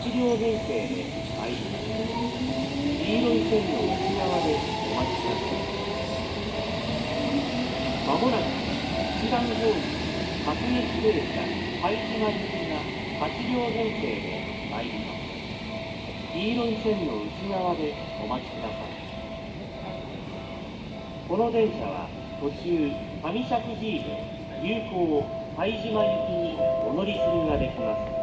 式な8両編成で参ります黄色い線の内側でお待ちください。まもなく一番ホーム白熱電車拝島行きが8両編成で参ります黄色い線の内側でお待ちくださいこの電車は途中上石神井で有効拝島行きにお乗り継ぎができます「